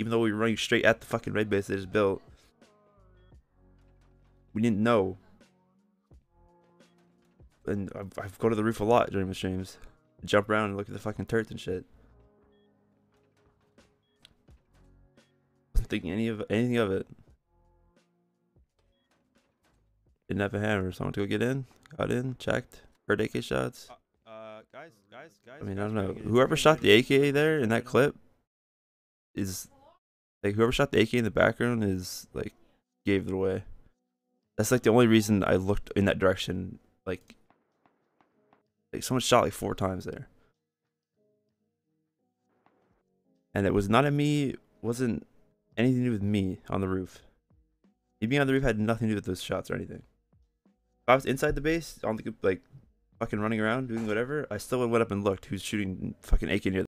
even though we were running straight at the fucking red base they just built. We didn't know. And I've, I've go to the roof a lot during the streams. Jump around and look at the fucking turrets and shit. Wasn't thinking any of anything of it. Didn't have a hammer, so I went to go get in. Got in, checked, heard AK shots. Uh, guys, guys, guys. I mean, I don't know. Whoever shot the AK there in that clip is like whoever shot the AK in the background is like gave it away. That's like the only reason I looked in that direction. Like, like someone shot like four times there, and it was not at me. Wasn't anything to do with me on the roof. Me being on the roof had nothing to do with those shots or anything. If I was inside the base on the like fucking running around doing whatever, I still would went up and looked who's shooting fucking AK near